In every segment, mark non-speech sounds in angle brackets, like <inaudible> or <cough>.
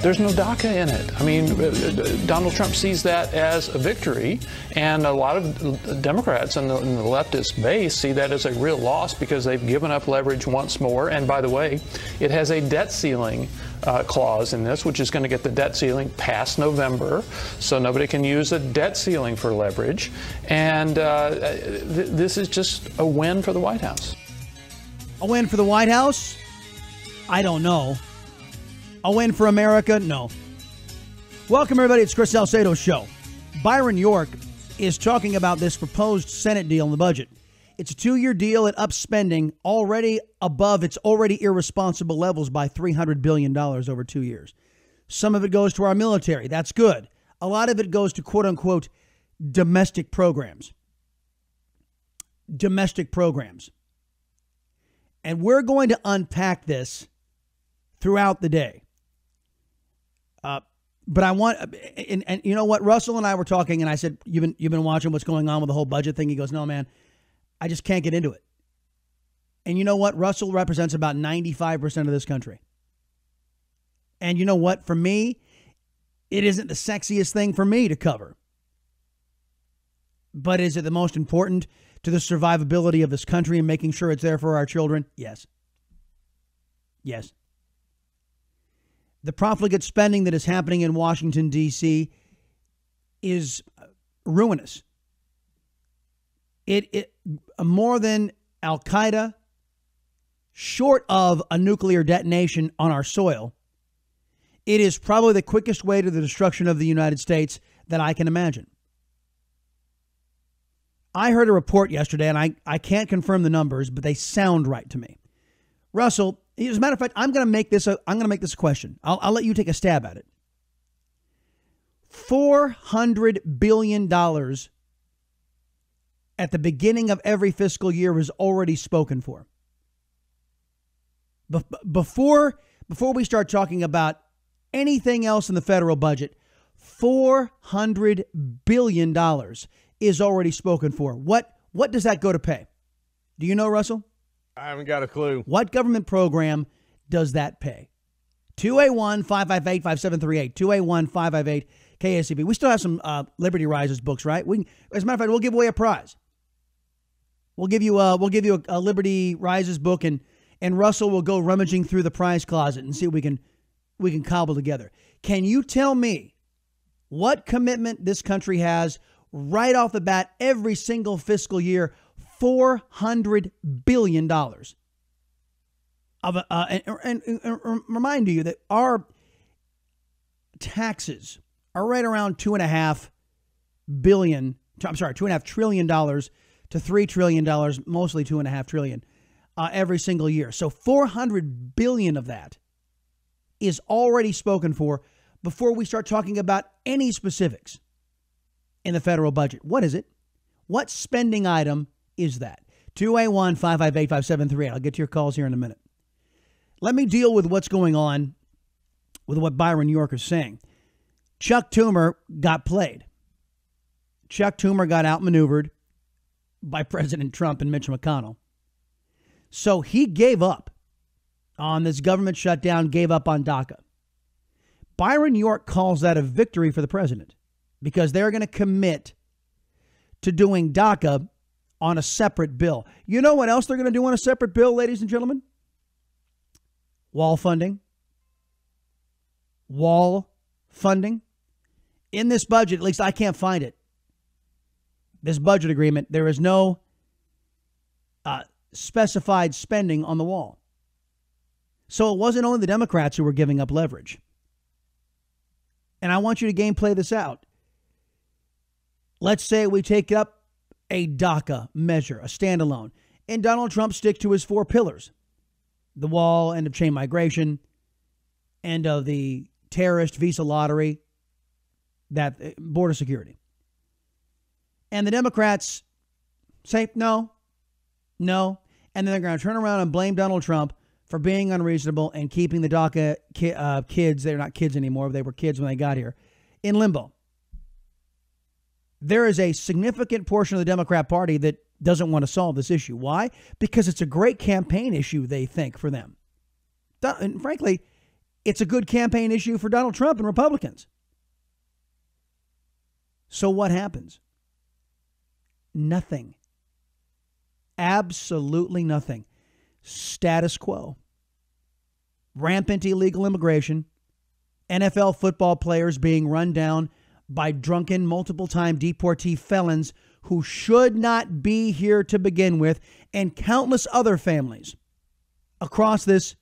There's no DACA in it. I mean, uh, uh, Donald Trump sees that as a victory, and a lot of Democrats and the, and the leftist base see that as a real loss because they've given up leverage once more. And by the way, it has a debt ceiling uh, clause in this, which is going to get the debt ceiling past November, so nobody can use a debt ceiling for leverage. And uh, th- this is just a win for the White House. A win for the White House? I don't know. A win for America? No. Welcome, everybody. It's Chris Salcedo's show. Byron York is talking about this proposed Senate deal in the budget. It's a two year deal. It ups spending already above its already irresponsible levels by $300 billion over two years. Some of it goes to our military. That's good. A lot of it goes to quote unquote domestic programs. Domestic programs. And we're going to unpack this throughout the day. Uh, but I want, and, and you know what? Russell and I were talking, and I said, "You've been you've been watching what's going on with the whole budget thing." He goes, "No, man, I just can't get into it. And you know what? Russell represents about 95% of this country. And you know what? For me, it isn't the sexiest thing for me to cover. But is it the most important to the survivability of this country and making sure it's there for our children? Yes. Yes. The profligate spending that is happening in Washington, D.C. is ruinous. It, it more than Al Qaeda, short of a nuclear detonation on our soil, it is probably the quickest way to the destruction of the United States that I can imagine. I heard a report yesterday, and I, I can't confirm the numbers, but they sound right to me. Russell, as a matter of fact, I'm going to make this a, I'm going to make this a question. I'll, I'll let you take a stab at it. Four hundred billion dollars at the beginning of every fiscal year is already spoken for. Be- before, before we start talking about anything else in the federal budget, $400 billion is already spoken for. What, what does that go to pay? Do you know, Russell? I haven't got a clue. What government program does that pay? 281 558 5738. 281 558 KSEV. We still have some uh, Liberty Rises books, right? We, can, as a matter of fact, we'll give away a prize. We'll give you a we'll give you a, a Liberty Rises book, and and Russell will go rummaging through the prize closet and see what we can we can cobble together. Can you tell me what commitment this country has right off the bat every single fiscal year? Four hundred billion dollars. Of uh, and, and, and remind you that our taxes are right around two and a half billion. I'm sorry, two and a half trillion dollars to $3 trillion, mostly 2.5 trillion, uh, every single year. So 400 billion of that is already spoken for before we start talking about any specifics in the federal budget. What is it? What spending item is that? 2A1 558 5738. I'll get to your calls here in a minute. Let me deal with what's going on with what Byron York is saying. Chuck Schumer got played. Chuck Schumer got outmaneuvered by President Trump and Mitch McConnell. So he gave up on this government shutdown, gave up on DACA. Byron York calls that a victory for the president because they're going to commit to doing DACA on a separate bill. You know what else they're going to do on a separate bill, ladies and gentlemen? Wall funding. Wall funding. In this budget, at least I can't find it this budget agreement, there is no uh, specified spending on the wall. So it wasn't only the Democrats who were giving up leverage. And I want you to game play this out. Let's say we take up a DACA measure, a standalone, and Donald Trump stick to his four pillars the wall, end of chain migration, end of the terrorist visa lottery, that uh, border security. And the Democrats say no, no. And then they're going to turn around and blame Donald Trump for being unreasonable and keeping the DACA ki- uh, kids, they're not kids anymore, they were kids when they got here, in limbo. There is a significant portion of the Democrat Party that doesn't want to solve this issue. Why? Because it's a great campaign issue, they think, for them. And frankly, it's a good campaign issue for Donald Trump and Republicans. So what happens? Nothing. Absolutely nothing. Status quo. Rampant illegal immigration. NFL football players being run down by drunken, multiple time deportee felons who should not be here to begin with, and countless other families across this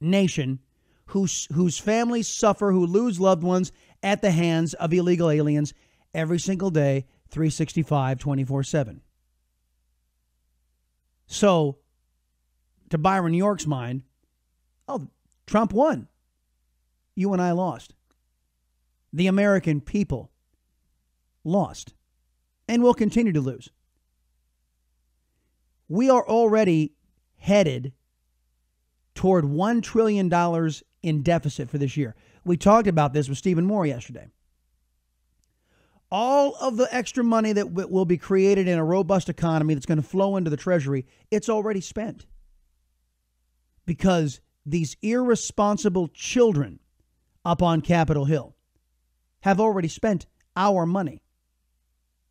nation whose, whose families suffer, who lose loved ones at the hands of illegal aliens every single day, 365, 24 7. So, to Byron York's mind, oh, Trump won. You and I lost. The American people lost and will continue to lose. We are already headed toward $1 trillion in deficit for this year. We talked about this with Stephen Moore yesterday. All of the extra money that will be created in a robust economy that's going to flow into the Treasury, it's already spent. Because these irresponsible children up on Capitol Hill have already spent our money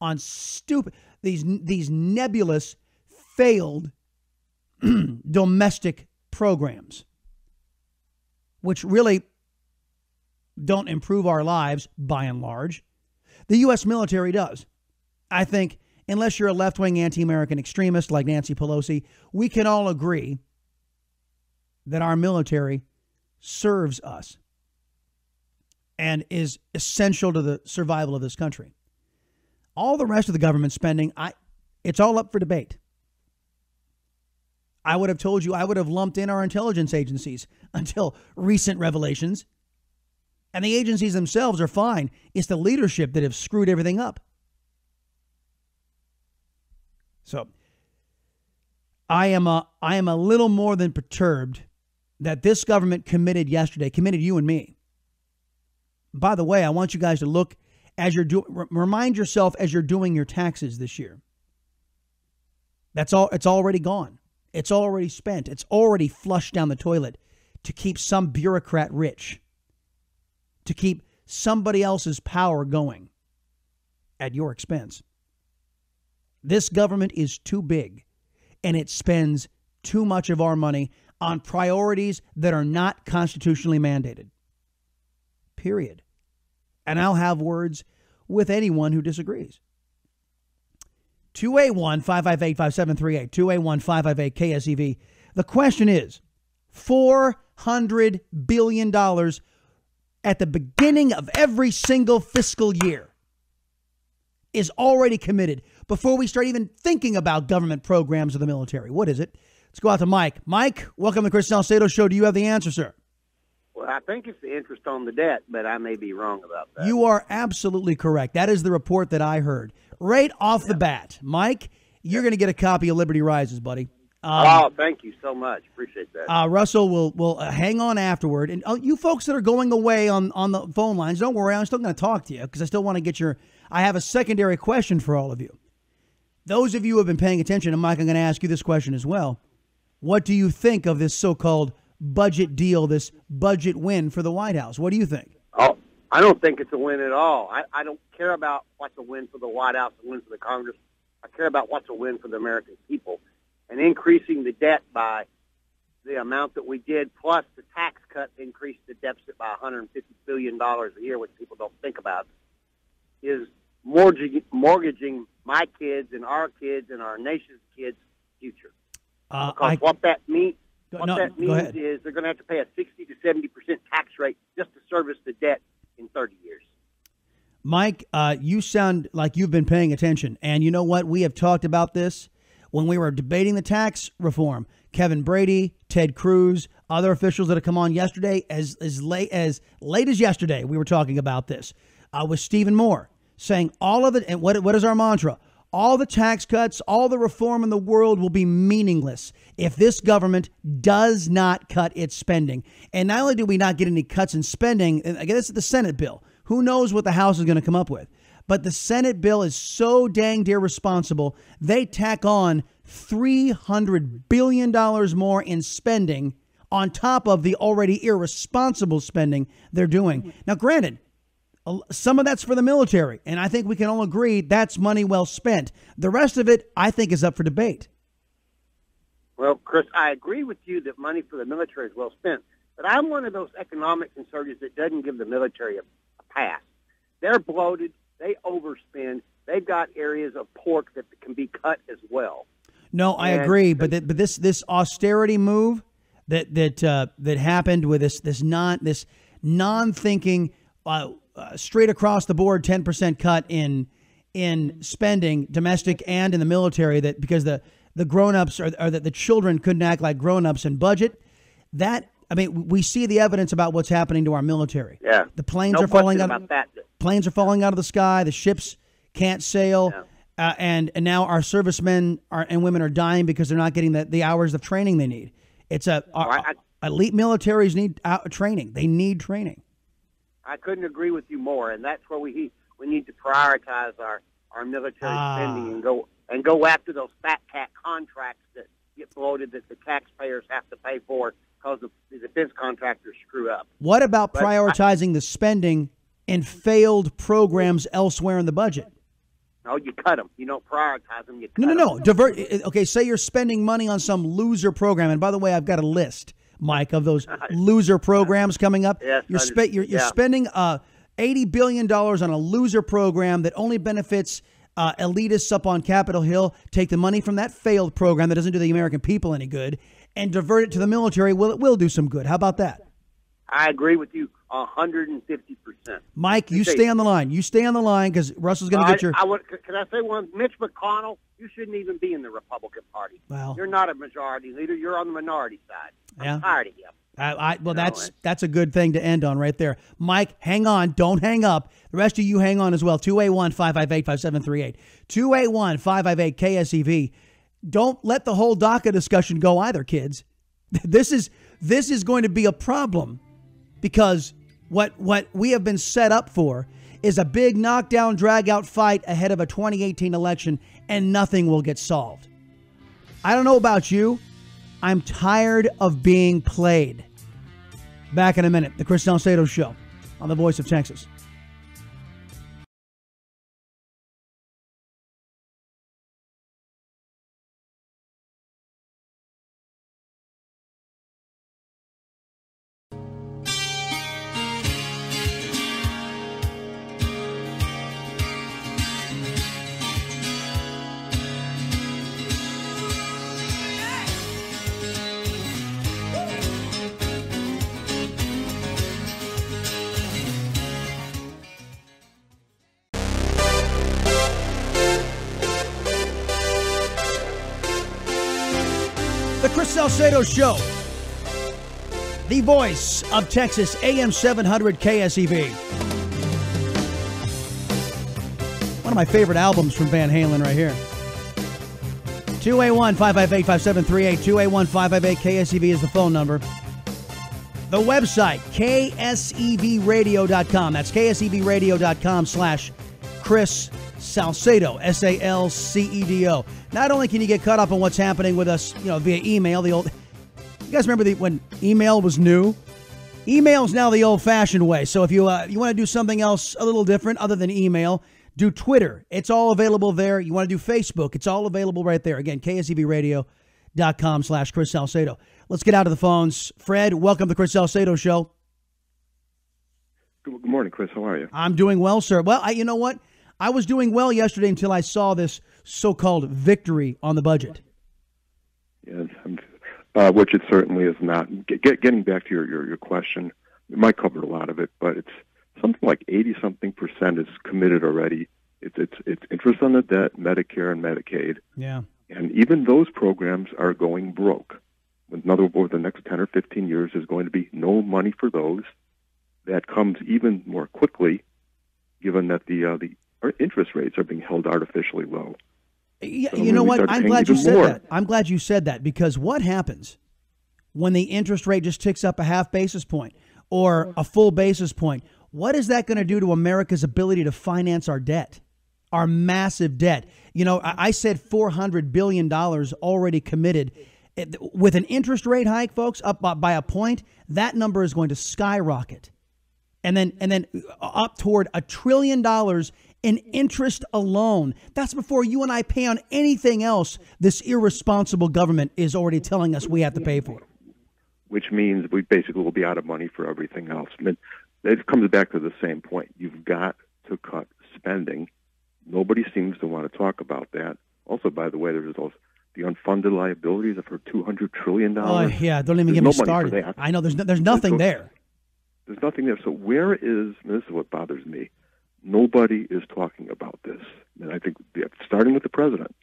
on stupid these these nebulous failed <clears throat> domestic programs which really don't improve our lives by and large. The U.S. military does. I think, unless you're a left wing anti American extremist like Nancy Pelosi, we can all agree that our military serves us and is essential to the survival of this country. All the rest of the government spending, I, it's all up for debate. I would have told you I would have lumped in our intelligence agencies <laughs> until recent revelations. And the agencies themselves are fine. It's the leadership that have screwed everything up. So I am a I am a little more than perturbed that this government committed yesterday, committed you and me. By the way, I want you guys to look as you're doing remind yourself as you're doing your taxes this year. That's all it's already gone. It's already spent. It's already flushed down the toilet to keep some bureaucrat rich, to keep somebody else's power going at your expense. This government is too big and it spends too much of our money on priorities that are not constitutionally mandated. Period. And I'll have words with anyone who disagrees. 2A1 558 5738. 2A1 558 KSEV. The question is $400 billion at the beginning of every single fiscal year is already committed before we start even thinking about government programs of the military. What is it? Let's go out to Mike. Mike, welcome to the Chris Salcedo Show. Do you have the answer, sir? Well, I think it's the interest on the debt, but I may be wrong about that. You are absolutely correct. That is the report that I heard right off yeah. the bat. Mike, you're going to get a copy of Liberty Rises, buddy. Um, oh, thank you so much. Appreciate that. Uh, Russell will will uh, hang on afterward, and uh, you folks that are going away on on the phone lines, don't worry. I'm still going to talk to you because I still want to get your. I have a secondary question for all of you. Those of you who have been paying attention, and Mike, I'm going to ask you this question as well. What do you think of this so-called budget deal, this budget win for the White House? What do you think? Oh, I don't think it's a win at all. I, I don't care about what's a win for the White House, a win for the Congress. I care about what's a win for the American people and increasing the debt by the amount that we did, plus the tax cut increased the deficit by $150 billion a year, which people don't think about, is mortgaging, mortgaging my kids and our kids and our nation's kids' future. Uh, because I, what that means, what no, that means is they're going to have to pay a 60 to 70 percent tax rate just to service the debt in 30 years. Mike, uh, you sound like you've been paying attention, and you know what? We have talked about this when we were debating the tax reform. Kevin Brady, Ted Cruz, other officials that have come on yesterday, as as late as late as yesterday, we were talking about this uh, with Stephen Moore saying all of it. And what what is our mantra? All the tax cuts, all the reform in the world will be meaningless if this government does not cut its spending. And not only do we not get any cuts in spending, again, this is the Senate bill. Who knows what the House is going to come up with? But the Senate bill is so dang irresponsible, they tack on $300 billion more in spending on top of the already irresponsible spending they're doing. Now, granted, some of that's for the military, and I think we can all agree that's money well spent. The rest of it, I think, is up for debate. Well, Chris, I agree with you that money for the military is well spent, but I'm one of those economic conservatives that doesn't give the military a, a pass. They're bloated. They overspend. They've got areas of pork that can be cut as well. No, I and, agree, but but this this austerity move that that uh, that happened with this this non this non thinking uh, straight across the board ten percent cut in in spending domestic and in the military that because the the grown-ups or, or that the children couldn't act like grown-ups in budget that I mean, we see the evidence about what's happening to our military. Yeah, the planes no are falling out. Of, that. Planes are falling out of the sky. The ships can't sail, yeah. uh, and and now our servicemen are, and women are dying because they're not getting the, the hours of training they need. It's a I, I, elite militaries need out, training. They need training. I couldn't agree with you more, and that's where we we need to prioritize our our military uh, spending and go and go after those fat cat contracts that get bloated that the taxpayers have to pay for because the defense contractors screw up. What about but prioritizing I, the spending in failed programs elsewhere in the budget? No, you cut them. You don't prioritize them. You no, no, no. Them. Divert. Okay, say you're spending money on some loser program, and by the way, I've got a list, Mike, of those <laughs> loser programs coming up. Yes, you're, spe- you're, you're yeah. spending uh, eighty billion dollars on a loser program that only benefits uh, elitists up on Capitol Hill. Take the money from that failed program that doesn't do the American people any good, and divert it to the military. Well, it will do some good. How about that? I agree with you 150%. Mike, you stay on the line. You stay on the line because Russell's going to get your. I would, can I say one? Mitch McConnell, you shouldn't even be in the Republican Party. Well, you're not a majority leader. You're on the minority side. I'm yeah. tired of you. I, I, well, that's that's a good thing to end on right there. Mike, hang on. Don't hang up. The rest of you hang on as well. 281 558 5738. 281 558 KSEV don't let the whole DACA discussion go either, kids. <laughs> This is this is going to be a problem because what what we have been set up for is a big knockdown drag out fight ahead of a 2018 election and nothing will get solved. I don't know about you. I'm tired of being played. Back in a minute. The Chris Salcedo show on the Voice of Texas. Show. The voice of Texas, AM 700 KSEV. One of my favorite albums from Van Halen right here. 281 558 5738. 281 558 KSEV is the phone number. The website, ksevradio.com. That's ksevradio.com slash Chris Salcedo, S A L C E D O. Not only can you get caught up on what's happening with us, you know, via email, the old. You guys remember the, when email was new? Email is now the old-fashioned way. So if you uh, you want to do something else a little different other than email, do Twitter. It's all available there. You want to do Facebook? It's all available right there. Again, ksevradio.com slash Chris Salcedo. Let's get out of the phones. Fred, welcome to the Chris Salcedo Show. Good morning, Chris. How are you? I'm doing well, sir. Well, I, you know what? I was doing well yesterday until I saw this so-called victory on the budget. Yes, uh, which it certainly is not. Get, getting back to your, your, your question, Mike covered a lot of it, but it's something like 80 something percent is committed already. It's, it's, it's interest on the debt, Medicare and Medicaid. Yeah. And even those programs are going broke. In other words, the next 10 or 15 years, there's going to be no money for those. That comes even more quickly, given that the uh, the interest rates are being held artificially low. Yeah, so you know what? I'm glad you said more. that. I'm glad you said that because what happens when the interest rate just ticks up a half basis point or a full basis point? What is that going to do to America's ability to finance our debt, our massive debt? You know, I, I said $400 billion already committed with an interest rate hike, folks, up by, by a point, that number is going to skyrocket, and then and then uh, up toward a trillion dollars in interest alone. That's before you and I pay on anything else. This irresponsible government is already telling us we have to pay for. Which means we basically will be out of money for everything else. I mean, it comes back to the same point. You've got to cut spending. Nobody seems to want to talk about that. Also, by the way, there's those the unfunded liabilities of her two hundred trillion dollars. Oh yeah, don't even there's get no me started. I know there's no, there's nothing there. There's nothing there. So where is this is what bothers me. Nobody is talking about this, and I think starting with the president.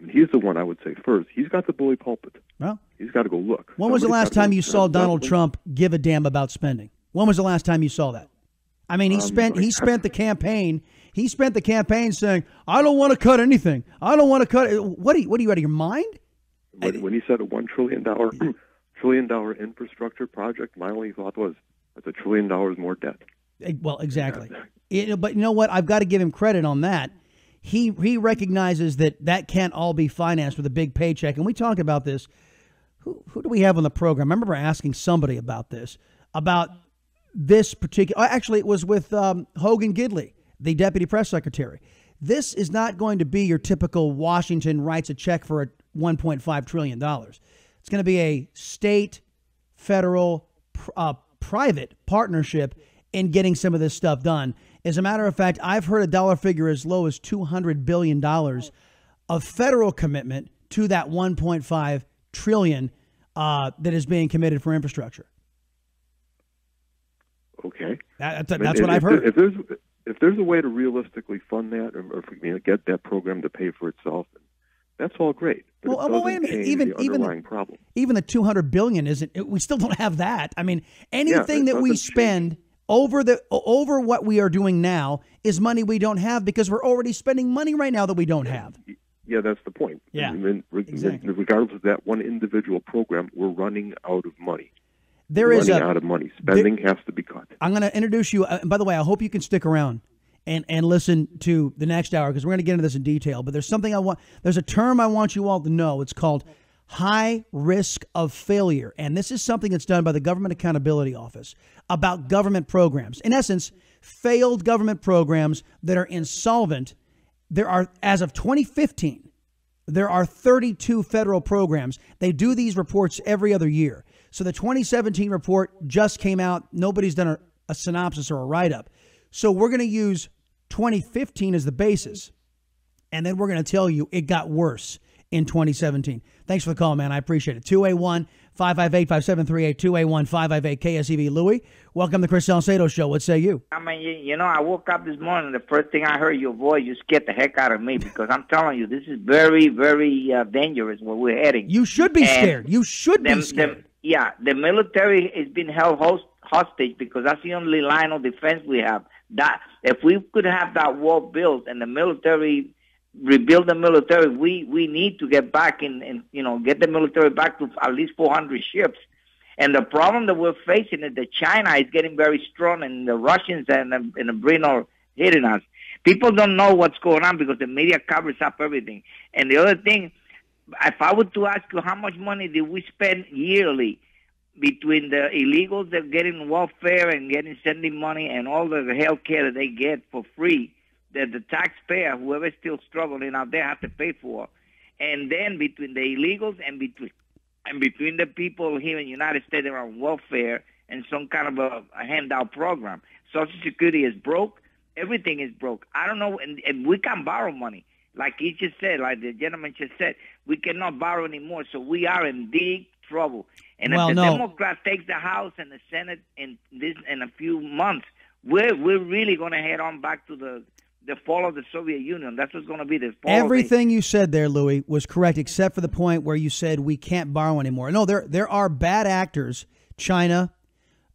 I mean, he's the one I would say first. He's got the bully pulpit. Well, he's got to go look. When was the last time you saw Donald Trump give a damn about spending? When was the last time you saw that? I mean, he um, spent he spent the <laughs> campaign he spent the campaign saying, "I don't want to cut anything. I don't want to cut." What are you? What are you out of your mind? When, when he said a one trillion dollar <clears throat> trillion dollar infrastructure project, my only thought was that's a trillion dollars more debt. Well, exactly. It, but you know what? I've got to give him credit on that. He he recognizes that that can't all be financed with a big paycheck, and we talk about this. Who who do we have on the program? I remember asking somebody about this about this particular. Actually, it was with um, Hogan Gidley the deputy press secretary. This is not going to be your typical Washington writes a check for a $1.5 trillion. It's going to be a state, federal, uh, private partnership in getting some of this stuff done. As a matter of fact, I've heard a dollar figure as low as $200 billion of federal commitment to that 1.5 trillion uh, that is being committed for infrastructure. Okay, that, that's, that's what I've heard. If there's if there's a way to realistically fund that, or, if we can get that program to pay for itself, that's all great. But well, well, wait a minute. Even even problem. even the 200 billion isn't. We still don't have that. I mean, anything yeah, that we spend. Change. Over the over what we are doing now is money we don't have because we're already spending money right now that we don't have. Yeah, that's the point. Yeah, I mean, exactly. regardless of that one individual program, we're running out of money. There is running a, out of money. Spending there, has to be cut. I'm going to introduce you. Uh, by the way, I hope you can stick around and and listen to the next hour because we're going to get into this in detail. But there's something I want. There's a term I want you all to know. It's called high risk of failure, and this is something that's done by the Government Accountability Office about government programs. In essence, failed government programs that are insolvent. There are, as of 2015, there are 32 federal programs. They do these reports every other year. So the 2017 report just came out. Nobody's done a, a synopsis or a write up. So we're going to use 2015 as the basis. And then we're going to tell you it got worse in 2017. Thanks for the call, man. I appreciate it. 2A1 558 5738 2A1 558 KSEV Louis. Welcome to Chris Salcedo Show. What say you? I mean, you know, I woke up this morning. The first thing I heard your voice, you scared the heck out of me because I'm telling you, this is very, very uh, dangerous where we're heading. You should be and scared. You should be scared yeah, the military is being held host, hostage because that's the only line of defense we have. That if we could have that wall built and the military rebuild the military, we we need to get back in and you know get the military back to at least 400 ships. And the problem that we're facing is that China is getting very strong, and the Russians and the, and the Britain are hitting us. People don't know what's going on because the media covers up everything. And the other thing if I were to ask you how much money did we spend yearly between the illegals that getting welfare and getting sending money and all the health care that they get for free that the taxpayer, whoever is still struggling out there, have to pay for, and then between the illegals and between and between the people here in the United States that are on welfare and some kind of a, a handout program, Social Security is broke. Everything is broke. I don't know, and, and we can't borrow money like he just said, like the gentleman just said, we cannot borrow anymore. So we are in big trouble. And well, if the no. Democrats take the House and the Senate in this in a few months, we're we're really going to head on back to the the fall of the Soviet Union. That's what's going to be the fall. Everything you said there, Louis, was correct, except for the point where you said we can't borrow anymore. No, there there are bad actors, China,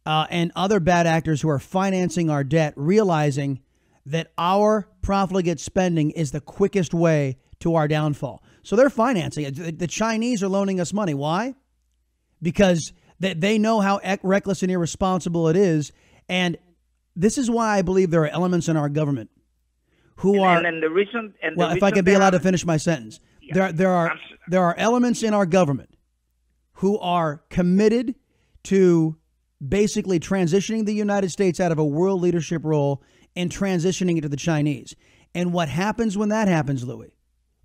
uh, and other bad actors who are financing our debt, realizing that our profligate spending is the quickest way to our downfall. So they're financing it. The Chinese are loaning us money. Why? Because they know how reckless and irresponsible it is. And this is why I believe there are elements in our government who and, are. And, the reason, and well, if I could be allowed to finish my sentence, yeah, there there are there are elements in our government who are committed to basically transitioning the United States out of a world leadership role and transitioning it to the Chinese. And what happens when that happens, Louis?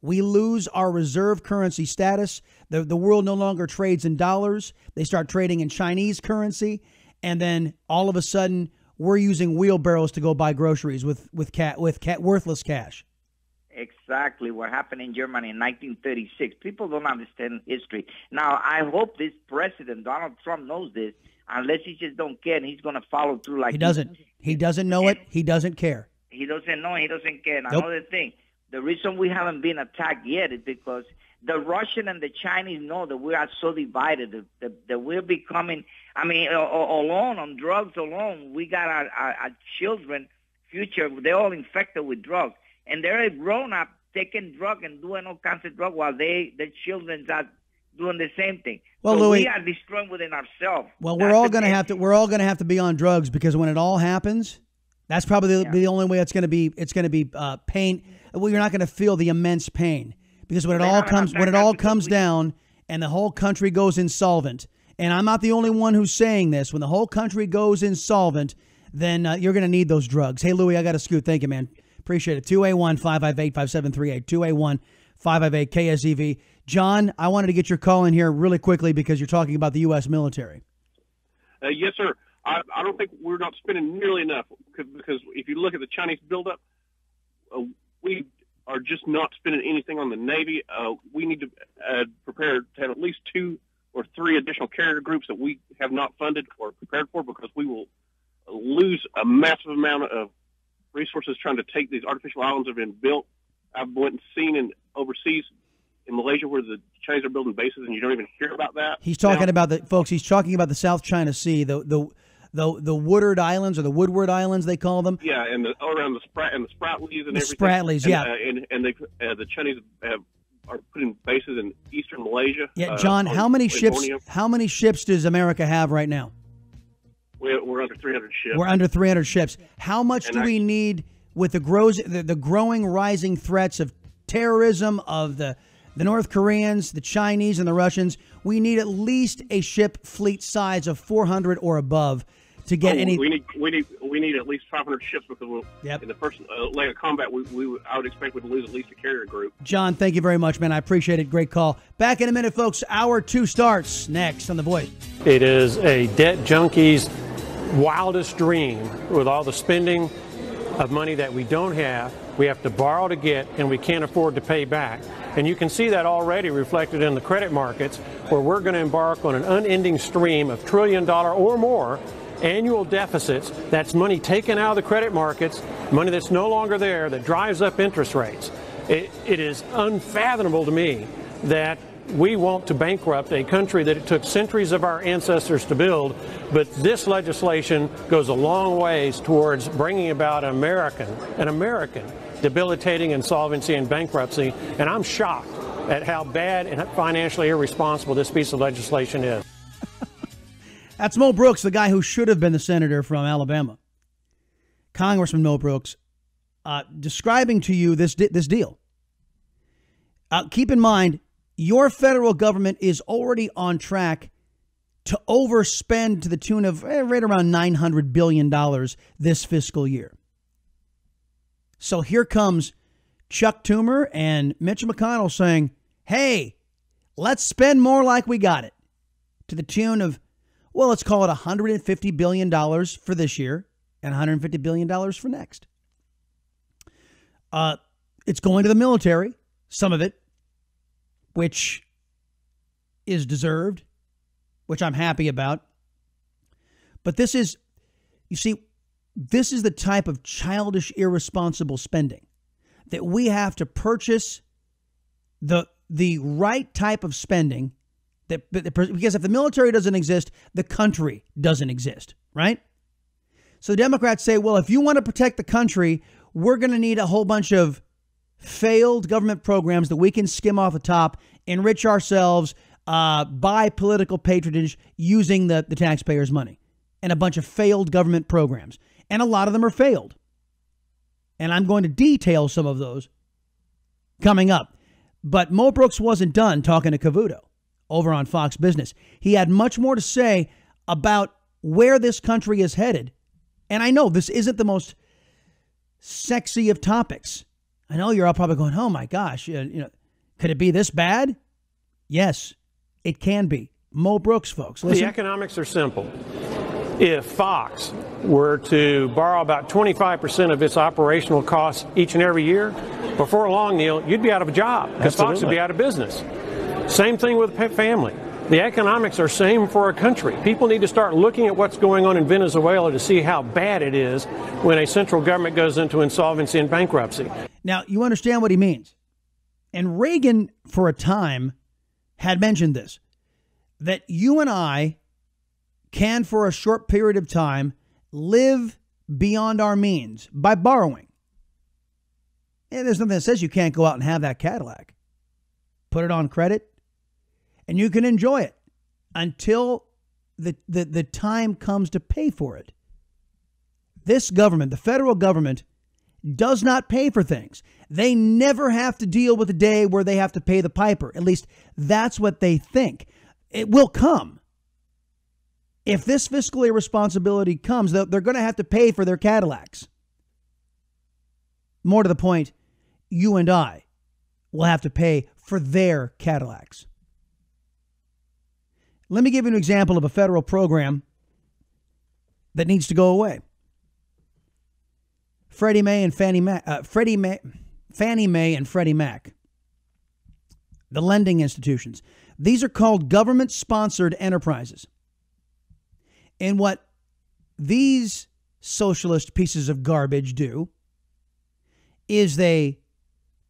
We lose our reserve currency status. The, the world no longer trades in dollars. They start trading in Chinese currency. And then all of a sudden, we're using wheelbarrows to go buy groceries with, with, cat, with cat, worthless cash. Exactly what happened in Germany in 1936. People don't understand history. Now, I hope this president, Donald Trump, knows this. Unless he just don't care, and he's going to follow through like he doesn't. He doesn't know it. He doesn't care. He doesn't know. He doesn't care. Nope. Another thing, the reason we haven't been attacked yet is because the Russian and the Chinese know that we are so divided that, that, that we're becoming. I mean, alone on drugs alone, we got our, our, our children future. They're all infected with drugs, and they're a grown up taking drug and doing all kinds of drug while they the children are doing the same thing. Well, so Louis- we are destroying within ourselves. Well, we're That's all going to have to. We're all going to have to be on drugs because when it all happens, that's probably the, Yeah. the only way it's going to be. It's going to be uh, pain. Well, you're not going to feel the immense pain because when it all comes when it all comes down and the whole country goes insolvent. And I'm not the only one who's saying this. When the whole country goes insolvent, then uh, you're going to need those drugs. Hey, Louis, I got to scoot. Thank you, man. Appreciate it. 2A1 558 5738. 2A1 558 KSEV. John, I wanted to get your call in here really quickly because you're talking about the U.S. military. Uh, yes, sir. I, I don't think we're not spending nearly enough because, because if you look at the Chinese buildup, uh, we are just not spending anything on the Navy. Uh, we need to uh, prepare to have at least two or three additional carrier groups that we have not funded or prepared for because we will lose a massive amount of resources trying to take these artificial islands that have been built. I've went and seen in overseas in Malaysia where the Chinese are building bases and you don't even hear about that. He's talking now. about the folks. He's talking about the South China Sea, the the the the Woodward Islands or the Woodward Islands they call them. Yeah, and the, all around the Sprat and the Spratlys and The everything. Spratlys, and, yeah. uh, and and they uh, the Chinese have are putting bases in eastern Malaysia. Yeah, uh, John, on- how many ships? How many ships does America have right now? We're, we're under 300 ships. We're under 300 ships. How much And do I- we need with the grows the, the growing rising threats of terrorism of the the North Koreans, the Chinese, and the Russians? We need at least a ship fleet size of 400 or above to get Oh, any. we need we need we need at least 500 ships because we'll, Yep. in the first uh, leg of combat, we, we I would expect we'd lose at least a carrier group. John, thank you very much, man. I appreciate it. Great call. Back in a minute, folks. Hour two starts next on The Voice. It is a debt junkie's wildest dream with all the spending of money that we don't have, we have to borrow to get, and we can't afford to pay back. And you can see that already reflected in the credit markets, where we're going to embark on an unending stream of trillion dollar or more annual deficits. That's money taken out of the credit markets, money that's no longer there, that drives up interest rates. It, it is unfathomable to me that we want to bankrupt a country that it took centuries of our ancestors to build, but this legislation goes a long ways towards bringing about an American, an American debilitating insolvency and bankruptcy, and I'm shocked at how bad and financially irresponsible this piece of legislation is. That's Mo Brooks, the guy who should have been the senator from Alabama, Congressman Mo Brooks, uh, describing to you this this deal. Uh, keep in mind, your federal government is already on track to overspend to the tune of eh, right around nine hundred billion dollars this fiscal year. So here comes Chuck Schumer and Mitch McConnell saying, "Hey, let's spend more like we got it," to the tune of well, let's call it $150 billion for this year and $150 billion for next. Uh, it's going to the military, some of it, which is deserved, which I'm happy about. But this is, you see, this is the type of childish, irresponsible spending that we have to purchase the the right type of spending that because if the military doesn't exist, the country doesn't exist, right? So Democrats say, well, if you want to protect the country, we're going to need a whole bunch of failed government programs that we can skim off the top, enrich ourselves, uh, buy political patronage using the, the taxpayers' money, and a bunch of failed government programs. And a lot of them are failed. And I'm going to detail some of those coming up. But Mo Brooks wasn't done talking to Cavuto over on Fox Business. He had much more to say about where this country is headed. And I know this isn't the most sexy of topics. I know you're all probably going, "Oh my gosh, you know, could it be this bad?" Yes, it can be. Mo Brooks, folks. Listen. The economics are simple. If Fox were to borrow about 25% of its operational costs each and every year, before long, Neil, you'd be out of a job because Fox would be out of business. Same thing with family. The economics are same for a country. People need to start looking at what's going on in Venezuela to see how bad it is when a central government goes into insolvency and bankruptcy. Now, you understand what he means. And Reagan, for a time, had mentioned this that you and I can, for a short period of time, live beyond our means by borrowing. And there's nothing that says you can't go out and have that Cadillac. Put it on credit, and you can enjoy it until the, the, the time comes to pay for it. This government, the federal government, does not pay for things. They never have to deal with a day where they have to pay the piper. At least that's what they think. It will come. If this fiscal irresponsibility comes, they're going to have to pay for their Cadillacs. More to the point, you and I will have to pay for their Cadillacs. Let me give you an example of a federal program that needs to go away. Freddie Mae and Fannie Mae, uh, Freddie Mae, Fannie Mae and Freddie Mac, the lending institutions. These are called government sponsored enterprises. And what these socialist pieces of garbage do is they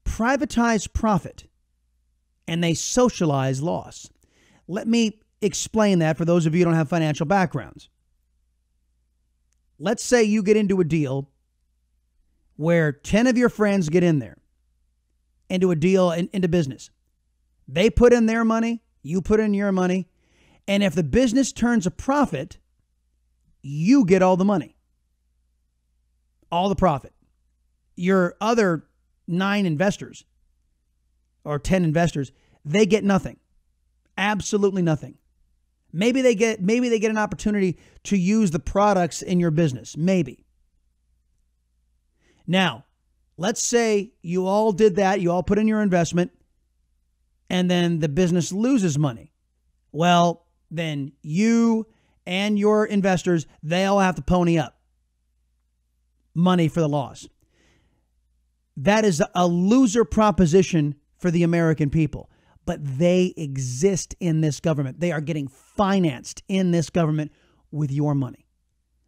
privatize profit and they socialize loss. Let me explain that for those of you who don't have financial backgrounds. Let's say you get into a deal where 10 of your friends get in there into a deal in, into business. They put in their money, you put in your money, and if the business turns a profit, you get all the money, all the profit. Your other nine investors or 10 investors, they get nothing. Absolutely nothing. Maybe they get maybe they get an opportunity to use the products in your business. Maybe. Now, let's say you all did that, you all put in your investment, and then the business loses money. Well, then you and your investors, they all have to pony up money for the loss. That is a loser proposition for the American people, but they exist in this government. They are getting financed in this government with your money.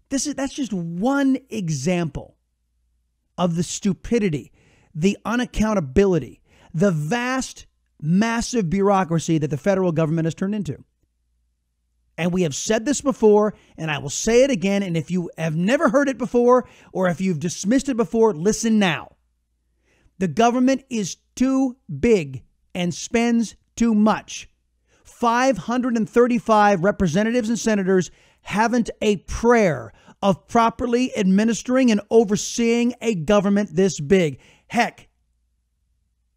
This is that's just one example of the stupidity, the unaccountability, the vast, massive bureaucracy that the federal government has turned into. And we have said this before, and I will say it again. And if you have never heard it before, or if you've dismissed it before, listen now. The government is too big and spends too much. 535 representatives and senators haven't a prayer of properly administering and overseeing a government this big. Heck,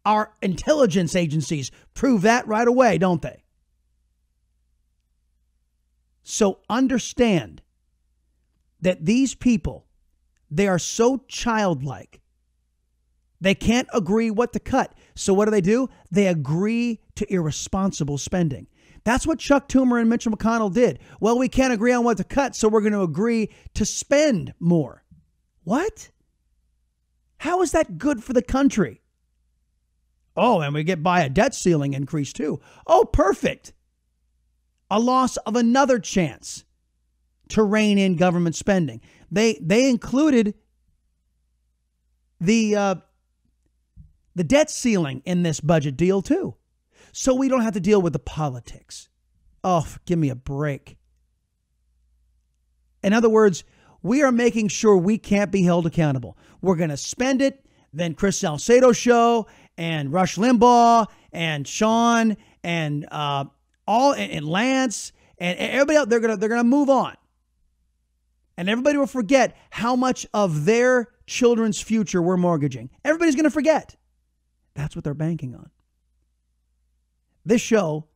our intelligence agencies prove that right away, don't they? So understand that these people, they are so childlike. They can't agree what to cut. So what do they do? They agree to irresponsible spending. That's what Chuck Schumer and Mitchell McConnell did. Well, we can't agree on what to cut, so we're going to agree to spend more. What? How is that good for the country? Oh, and we get by a debt ceiling increase too. Oh, perfect. A loss of another chance to rein in government spending. They they included the uh, the debt ceiling in this budget deal too so we don't have to deal with the politics. Oh, give me a break. In other words, we are making sure we can't be held accountable. We're going to spend it, then Chris Salcedo show and Rush Limbaugh and Sean and uh, all and Lance and everybody else. They're gonna they're gonna move on, and everybody will forget how much of their children's future we're mortgaging. Everybody's gonna forget. That's what they're banking on. This show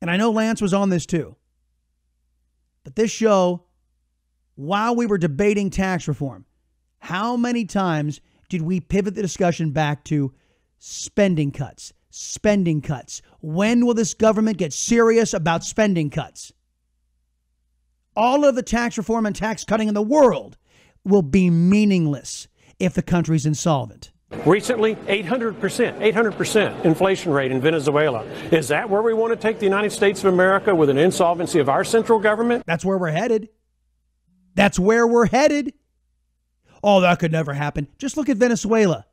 And I know Lance was on this too. But this show, while we were debating tax reform, how many times did we pivot the discussion back to spending cuts? Spending cuts. When will this government get serious about spending cuts? All of the tax reform and tax cutting in the world will be meaningless if the country's insolvent. Recently, 800%, 800% inflation rate in Venezuela. Is that where we want to take the United States of America with an insolvency of our central government? That's where we're headed. That's where we're headed. Oh, that could never happen. Just look at Venezuela.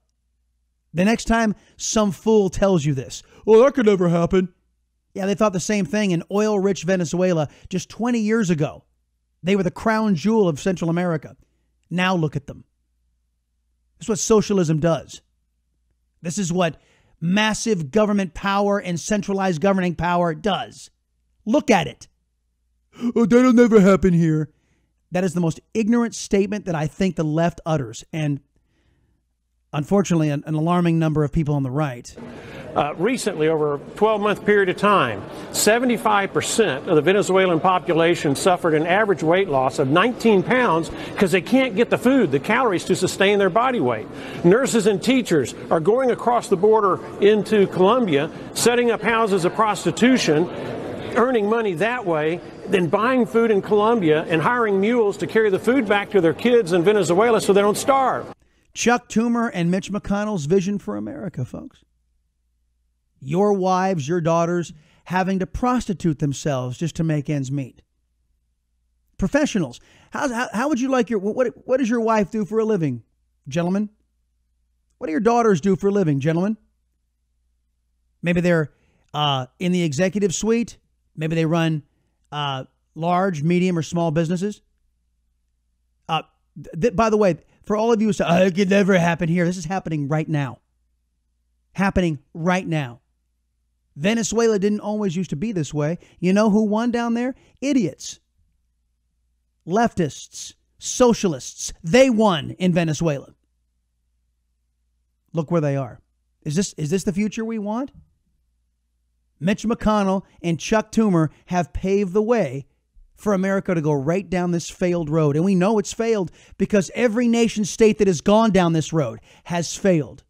The next time some fool tells you this, oh, that could never happen. Yeah, they thought the same thing in oil rich Venezuela just 20 years ago. They were the crown jewel of Central America. Now look at them. This is what socialism does. This is what massive government power and centralized governing power does. Look at it. Oh, that'll never happen here. That is the most ignorant statement that I think the left utters. And unfortunately, an, an alarming number of people on the right. Uh, recently, over a 12 month period of time, 75% of the Venezuelan population suffered an average weight loss of 19 pounds because they can't get the food, the calories to sustain their body weight. Nurses and teachers are going across the border into Colombia, setting up houses of prostitution, earning money that way, then buying food in Colombia and hiring mules to carry the food back to their kids in Venezuela so they don't starve. Chuck Schumer and Mitch McConnell's vision for America, folks. Your wives, your daughters having to prostitute themselves just to make ends meet. Professionals, how, how, how would you like your, what, what does your wife do for a living, gentlemen? What do your daughters do for a living, gentlemen? Maybe they're uh, in the executive suite. Maybe they run uh, large, medium, or small businesses. Uh, th- by the way, for all of you who say, oh, it could never happen here, this is happening right now. Happening right now. Venezuela didn't always used to be this way. You know who won down there? Idiots. Leftists, socialists. They won in Venezuela. Look where they are. Is this is this the future we want? Mitch McConnell and Chuck Schumer have paved the way for America to go right down this failed road. And we know it's failed because every nation state that has gone down this road has failed.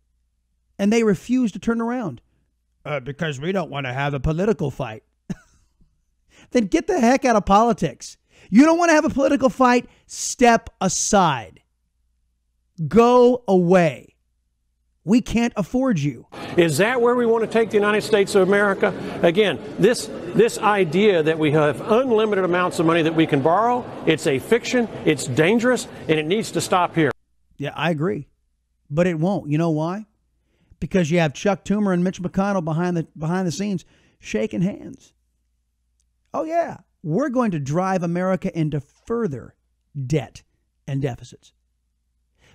And they refuse to turn around uh, because we don't want to have a political fight. <laughs> then get the heck out of politics. You don't want to have a political fight? Step aside. Go away. We can't afford you. Is that where we want to take the United States of America? Again, this this idea that we have unlimited amounts of money that we can borrow, it's a fiction, it's dangerous, and it needs to stop here. Yeah, I agree. But it won't. You know why? Because you have Chuck Schumer and Mitch McConnell behind the behind the scenes shaking hands. Oh yeah, we're going to drive America into further debt and deficits.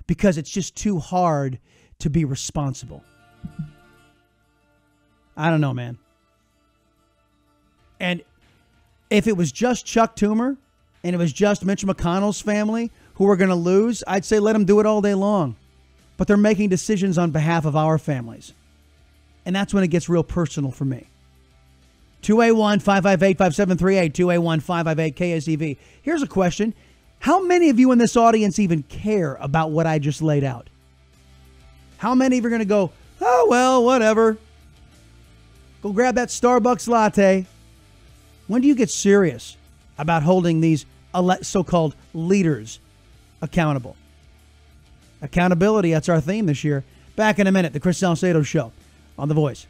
Because it's just too hard to be responsible. I don't know, man. And if it was just Chuck Schumer and it was just Mitch McConnell's family who were going to lose, I'd say let them do it all day long. But they're making decisions on behalf of our families. And that's when it gets real personal for me. 281 558 5738, 281 558 KSEV. Here's a question How many of you in this audience even care about what I just laid out? How many of you are going to go, oh, well, whatever? Go grab that Starbucks latte. When do you get serious about holding these so called leaders accountable? Accountability, that's our theme this year. Back in a minute, the Chris Salcedo Show on The Voice.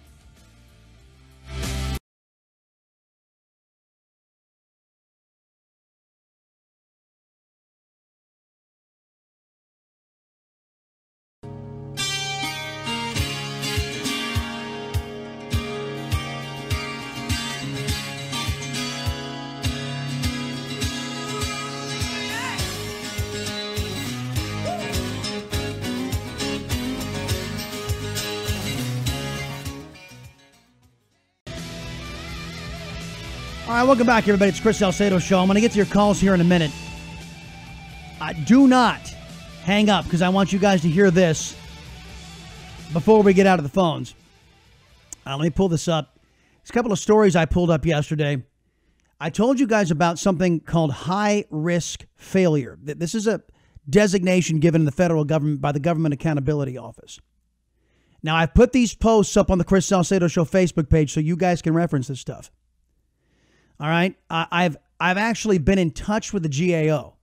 Welcome back, everybody. It's Chris Salcedo Show. I'm going to get to your calls here in a minute. Uh, do not hang up because I want you guys to hear this before we get out of the phones. Uh, let me pull this up. It's a couple of stories I pulled up yesterday. I told you guys about something called high risk failure. This is a designation given in the federal government by the Government Accountability Office. Now, I've put these posts up on the Chris Salcedo Show Facebook page so you guys can reference this stuff. All right. I've I've actually been in touch with the GAO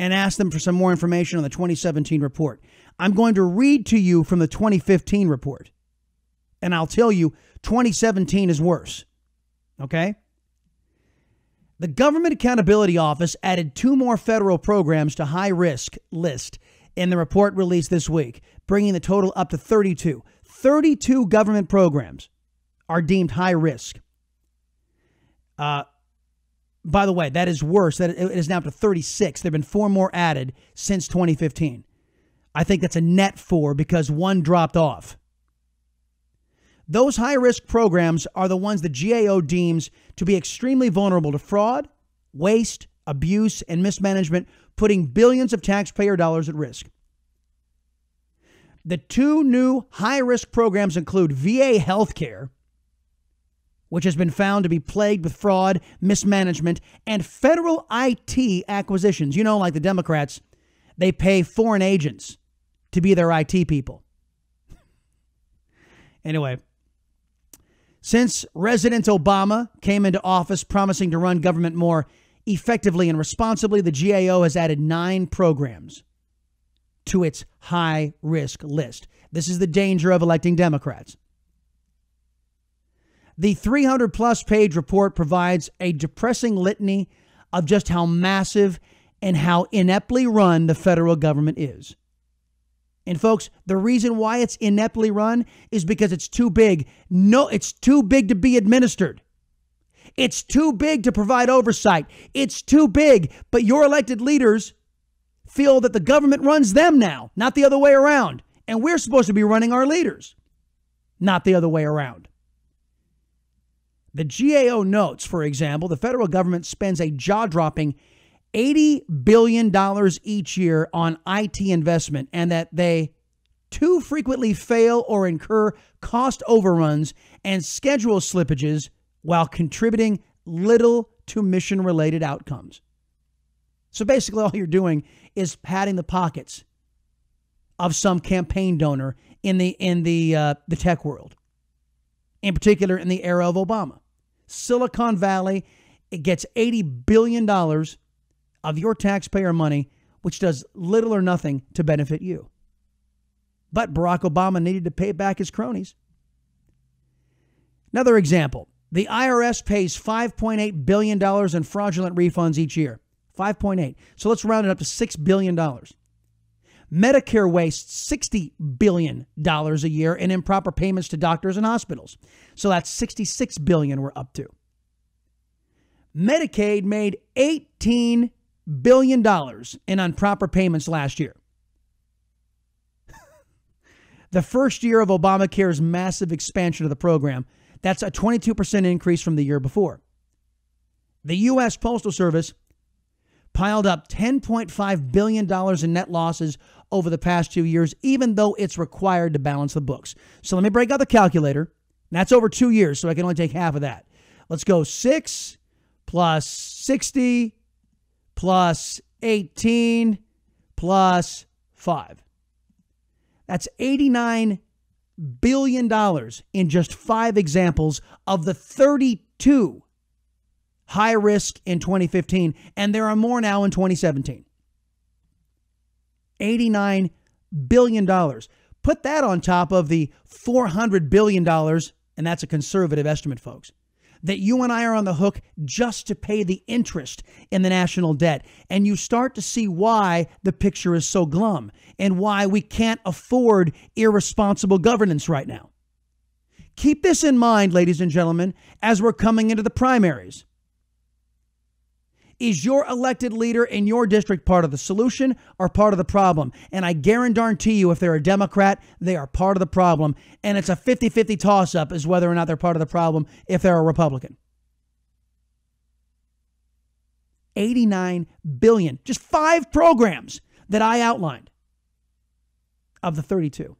and asked them for some more information on the 2017 report. I'm going to read to you from the 2015 report. And I'll tell you 2017 is worse. Okay? The Government Accountability Office added two more federal programs to high risk list in the report released this week, bringing the total up to 32. 32 government programs are deemed high risk. Uh, by the way, that is worse. That it is now up to 36. There have been four more added since 2015. I think that's a net four because one dropped off. Those high risk programs are the ones the GAO deems to be extremely vulnerable to fraud, waste, abuse, and mismanagement, putting billions of taxpayer dollars at risk. The two new high risk programs include VA healthcare which has been found to be plagued with fraud, mismanagement, and federal IT acquisitions. You know, like the Democrats, they pay foreign agents to be their IT people. <laughs> anyway, since President Obama came into office promising to run government more effectively and responsibly, the GAO has added nine programs to its high risk list. This is the danger of electing Democrats. The 300 plus page report provides a depressing litany of just how massive and how ineptly run the federal government is. And folks, the reason why it's ineptly run is because it's too big. No, it's too big to be administered. It's too big to provide oversight. It's too big, but your elected leaders feel that the government runs them now, not the other way around. And we're supposed to be running our leaders, not the other way around. The GAO notes, for example, the federal government spends a jaw dropping $80 billion each year on IT investment and that they too frequently fail or incur cost overruns and schedule slippages while contributing little to mission related outcomes. So basically, all you're doing is padding the pockets of some campaign donor in the in the uh, the tech world in particular in the era of Obama. Silicon Valley it gets $80 billion of your taxpayer money, which does little or nothing to benefit you. But Barack Obama needed to pay back his cronies. Another example the IRS pays $5.8 billion in fraudulent refunds each year. 5.8. So let's round it up to $6 billion. Medicare wastes $60 billion a year in improper payments to doctors and hospitals. So that's 66 billion we're up to. Medicaid made $18 billion in improper payments last year. <laughs> the first year of Obamacare's massive expansion of the program, that's a 22% increase from the year before. The U.S. Postal Service piled up $10.5 billion in net losses over the past two years, even though it's required to balance the books. So let me break out the calculator. That's over two years, so I can only take half of that. Let's go six plus 60 plus 18 plus five. That's $89 billion in just five examples of the 32 high risk in 2015, and there are more now in 2017. $89 billion. Put that on top of the $400 billion, and that's a conservative estimate, folks, that you and I are on the hook just to pay the interest in the national debt. And you start to see why the picture is so glum and why we can't afford irresponsible governance right now. Keep this in mind, ladies and gentlemen, as we're coming into the primaries. Is your elected leader in your district part of the solution or part of the problem? And I guarantee you, if they're a Democrat, they are part of the problem. And it's a 50 50 toss up as whether or not they're part of the problem if they're a Republican. 89 billion, just five programs that I outlined of the 32.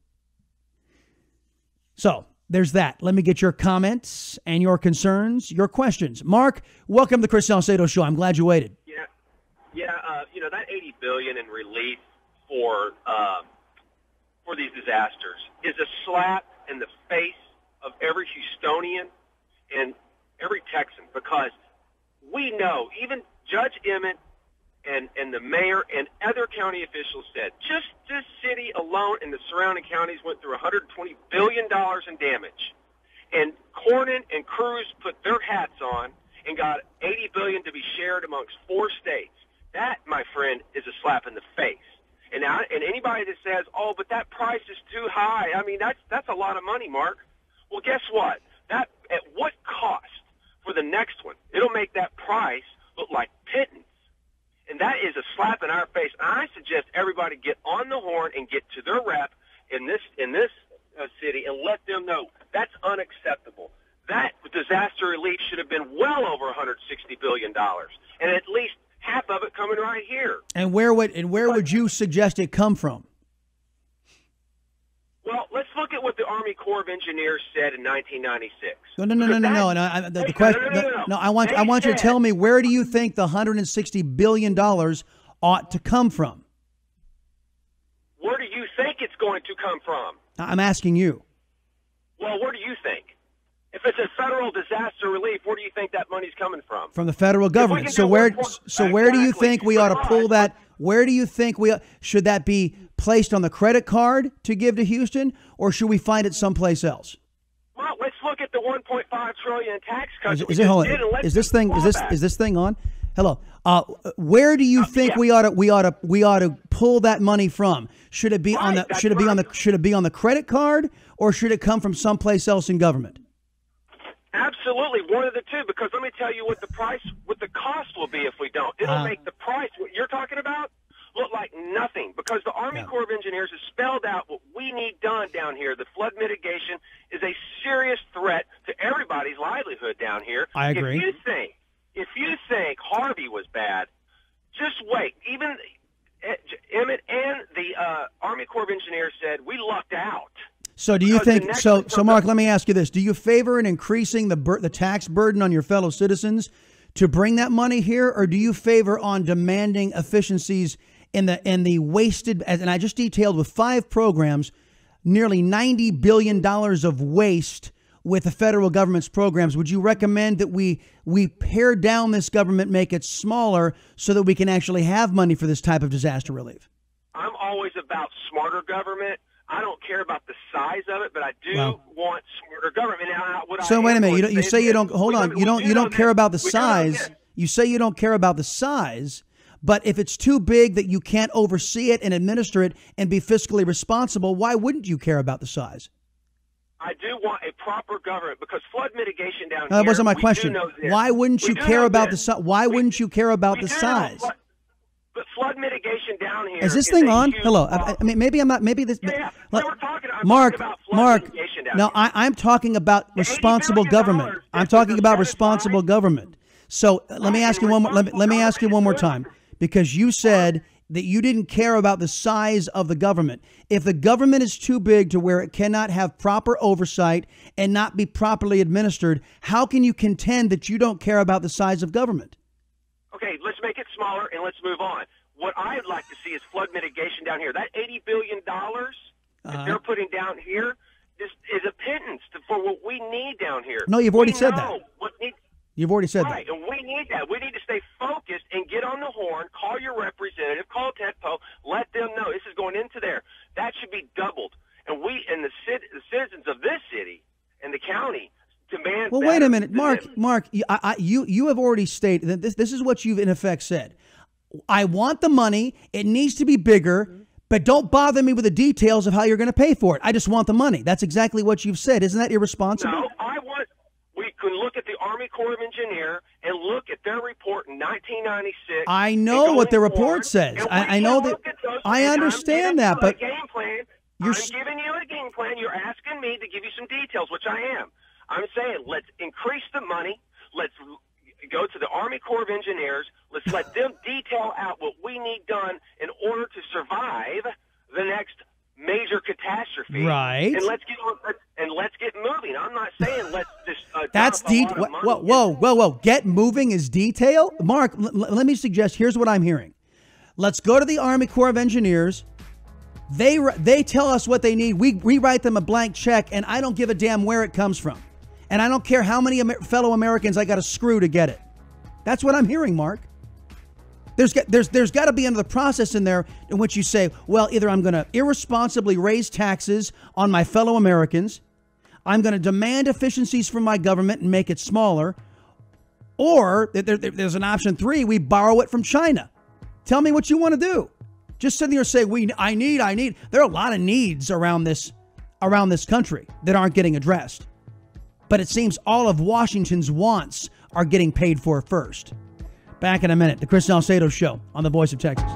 So there's that. Let me get your comments and your concerns, your questions. Mark, welcome to the Chris Salcedo Show. I'm glad you waited. Yeah, yeah. Uh, you know that 80 billion in relief for uh, for these disasters is a slap in the face of every Houstonian and every Texan because we know even Judge Emmett and, and the mayor and other county officials said just this city alone and the surrounding counties went through $120 billion in damage. And Cornyn and Cruz put their hats on and got 80 billion to be shared amongst four states. That, my friend, is a slap in the face. And now, and anybody that says, "Oh, but that price is too high," I mean, that's that's a lot of money, Mark. Well, guess what? That at what cost for the next one? It'll make that price look like pittance and that is a slap in our face. I suggest everybody get on the horn and get to their rep in this in this uh, city and let them know that's unacceptable. That disaster relief should have been well over 160 billion dollars, and at least half of it coming right here. And where would and where would you suggest it come from? Well, let's look at what the Army Corps of Engineers said in 1996. No, no, no, no, no, no, no. I, the, the question, no, no, no, no, I want, I want you to tell me where do you think the 160 billion dollars ought to come from? Where do you think it's going to come from? I'm asking you. Well, where do you think? If it's a federal disaster relief, where do you think that money's coming from? From the federal government. So where, so where do you think we ought to pull that? Where do you think we should that be placed on the credit card to give to Houston, or should we find it someplace else? Well, let's look at the 1.5 trillion tax cuts. Is, is it hold Is this thing is this back. is this thing on? Hello. Uh, where do you uh, think yeah. we ought to we ought to we ought to pull that money from? Should it be right, on the should it be right. on the should it be on the credit card or should it come from someplace else in government? Absolutely, one of the two. Because let me tell you what the price, what the cost will be if we don't. It'll uh, make the price what you're talking about look like nothing because the Army yeah. Corps of Engineers has spelled out what we need done down here. The flood mitigation is a serious threat to everybody's livelihood down here. I agree. If you think, if you think Harvey was bad, just wait. Even eh, Emmett and the uh, Army Corps of Engineers said we lucked out. So do you think so? So Mark, let me ask you this: Do you favor an increasing the bur- the tax burden on your fellow citizens to bring that money here, or do you favor on demanding efficiencies in the in the wasted and I just detailed with five programs nearly 90 billion dollars of waste with the federal government's programs would you recommend that we we pare down this government make it smaller so that we can actually have money for this type of disaster relief I'm always about smarter government I don't care about the size of it, but I do want smarter government. Now, so wait a minute. You, don't, you say you don't. Hold on. You don't. You don't care about the size. You say you don't care about the size, but if it's too big that you can't oversee it and administer it and be fiscally responsible, why wouldn't you care about the size? I do want a proper government because flood mitigation down no, here. That wasn't my question. Why wouldn't you care about this. the size? Why we, wouldn't you care about the size? Flood, flood mitigation down here. Is this thing on? Hello. I, I, mean, maybe I'm not. Maybe this. Yeah, yeah. Let, we talking, Mark. Mark. No, I, am talking about responsible government. I'm talking about responsible government. So uh, let me ask you one more. Let me, let me ask you one more time because you said that you didn't care about the size of the government. If the government is too big to where it cannot have proper oversight and not be properly administered, how can you contend that you don't care about the size of government? Okay, let's make it smaller and let's move on. What I'd like to see is flood mitigation down here. That $80 billion uh-huh. that they're putting down here is, is a pittance for what we need down here. No, you've already we said that. Need, You've already said right, that. and we need that. We need to stay focused and get on the horn, call your representative, call Ted Poe, let them know this is going into there. That should be doubled. And we and the, the citizens of this city and the county demand. Well, wait a minute, Mark. Mark, I, I, you you have already stated that this this is what you've in effect said. I want the money. It needs to be bigger. Mm-hmm. But don't bother me with the details of how you're going to pay for it. I just want the money. That's exactly what you've said. Isn't that irresponsible? No, I want We can look at the Army Corps of Engineer and look at their report in 1996. I know what the report says. I, I, know that. I understand that, but game plan. You're I'm giving you a game plan. You're asking me to give you some details, which I am. I'm saying let's increase the money. Let's go to the Army Corps of Engineers. Let's let <laughs> them detail out what we need done in order to survive the next major catastrophe. Right. And let's get on, and let's get moving. I'm not saying <laughs> let's just. Uh, That's dump a de- lot of whoa, whoa, whoa, whoa. Get moving is detail? Mark, let me suggest here's what I'm hearing. Let's go to the Army Corps of Engineers. They, they tell us what they need. We rewrite them a blank check, and I don't give a damn where it comes from. And I don't care how many Amer- fellow Americans I got to screw to get it. That's what I'm hearing, Mark. There's got, there's there's got to be another process in there in which you say, well, either I'm going to irresponsibly raise taxes on my fellow Americans, I'm going to demand efficiencies from my government and make it smaller, or there, there- there's an option three: we borrow it from China. Tell me what you want to do. Just sit there and say, "We, I need, I need." There are a lot of needs around this around this country that aren't getting addressed, but it seems all of Washington's wants are getting paid for first. Back in a minute. The Chris Salcedo Show on the Voice of Texas.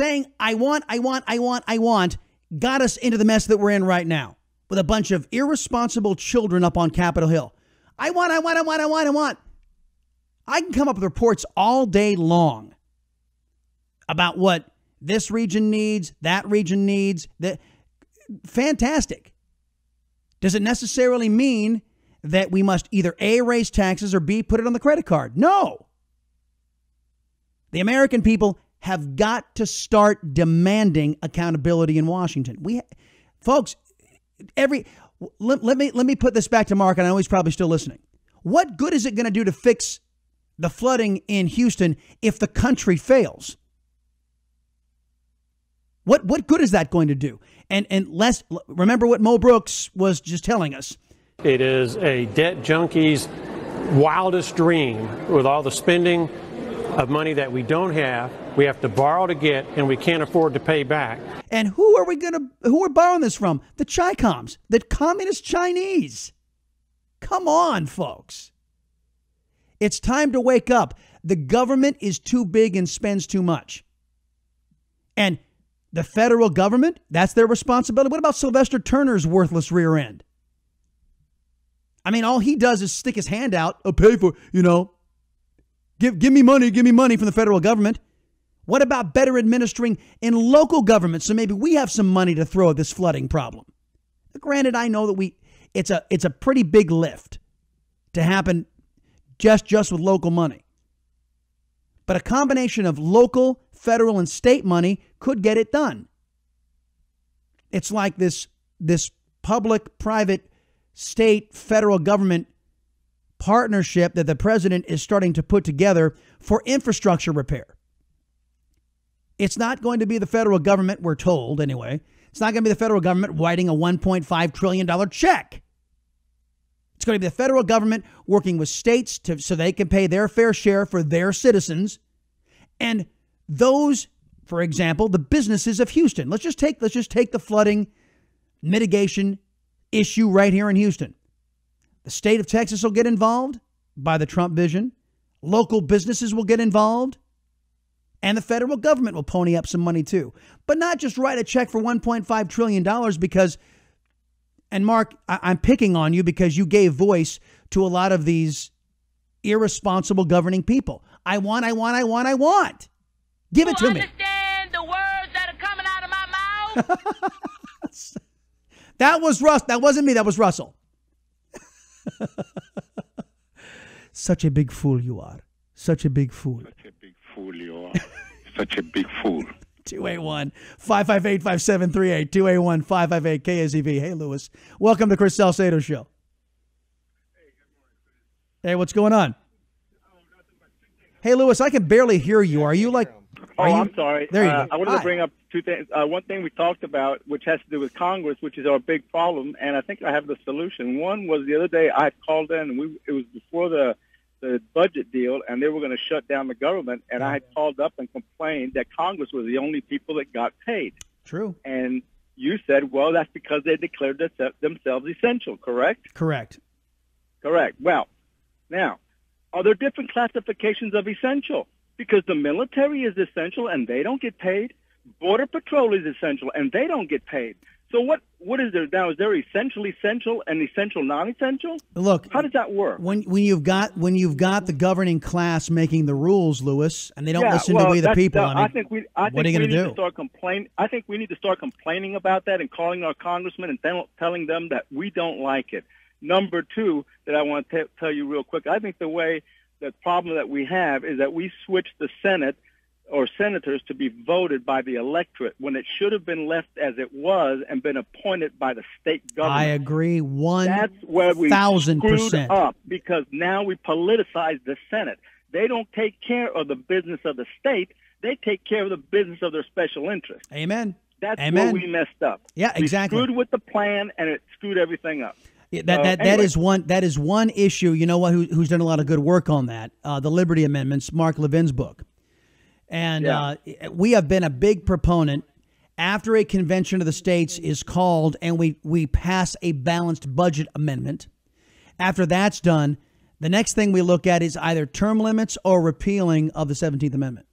Saying, I want, I want, I want, I want, got us into the mess that we're in right now with a bunch of irresponsible children up on Capitol Hill. I want, I want, I want, I want, I want. I can come up with reports all day long about what this region needs, that region needs. That fantastic. Does it necessarily mean that we must either A raise taxes or B put it on the credit card? No. The American people have got to start demanding accountability in Washington. We, folks, every let, let me let me put this back to Mark, and I know he's probably still listening. What good is it going to do to fix the flooding in Houston if the country fails? What what good is that going to do? And and less remember what Mo Brooks was just telling us. It is a debt junkie's wildest dream with all the spending of money that we don't have, we have to borrow to get, and we can't afford to pay back. And who are we going to who are borrowing this from? The Chicoms, the communist Chinese. Come on, folks. It's time to wake up. The government is too big and spends too much. And the federal government, that's their responsibility. What about Sylvester Turner's worthless rear end? I mean, all he does is stick his hand out, I'll pay for, you know, give, give me money, give me money from the federal government. What about better administering in local government so maybe we have some money to throw at this flooding problem? Granted, I know that we it's a it's a pretty big lift to happen just just with local money. But a combination of local, federal, and state money could get it done. It's like this this public private state federal government partnership that the president is starting to put together for infrastructure repair. It's not going to be the federal government, we're told anyway. It's not going to be the federal government writing a $1.5 trillion check. It's going to be the federal government working with states to, so they can pay their fair share for their citizens. And those, for example, the businesses of Houston. Let's just take let's just take the flooding mitigation issue right here in Houston. The state of Texas will get involved by the Trump vision. Local businesses will get involved. And the federal government will pony up some money too. But not just write a check for $1.5 trillion because, and Mark, I- am picking on you because you gave voice to a lot of these irresponsible governing people. I want, I want, I want, I want. Give it to me. understand the words that are coming out of my mouth? <laughs> That was Russ. That wasn't me. That was Russell. <laughs> Such a big fool you are. Such a big fool. Such a big fool you are. Such a big fool. <laughs> 281 558 5738. 281 558 KSEV. Hey, Lewis. Welcome to Chris Salcedo Show. Hey, what's going on? Hey, Lewis, I can barely hear you. Are you like. Oh, you, I'm sorry. There you uh, go. I wanted Hi. to bring up two things. Uh, one thing we talked about, which has to do with Congress, which is our big problem, and I think I have the solution. One was the other day I called in, and we it was before the the budget deal, and they were going to shut down the government, and I had called up and complained that Congress was the only people that got paid. True. And You said, well, that's because they declared themse- themselves essential, correct? Correct. Correct. Well, now, are there different classifications of essential? Because the military is essential and they don't get paid. Border Patrol is essential and they don't get paid. So what what is there now? Is there essential essential and essential non-essential? Look, how does that work? When when you've got when you've got the governing class making the rules, Lewis, and they don't Yeah, listen well, to we the people. uh, I mean, think we. I what think are you we going need to do? start complain. I think we need to start complaining about that and calling our congressmen and tell, telling them that we don't like it. Number two, that I want to tell you real quick. I think the way the problem that we have is that we switched the Senate or senators to be voted by the electorate when it should have been left as it was and been appointed by the state government. I agree one That's where we thousand screwed percent. up because now we politicize the Senate. They don't take care of the business of the state. They take care of the business of their special interest. Amen. That's Amen. where we messed up. Yeah, exactly. We screwed with the plan, and it screwed everything up. Yeah, that So, that, that anyway. is one that is one issue. You know what? Who, who's done a lot of good work on that? Uh, the Liberty Amendments, Mark Levin's book, and uh, we have been a big proponent. After a convention of the states is called and we we pass a balanced budget amendment, after that's done, the next thing we look at is either term limits or repealing of the Seventeenth Amendment.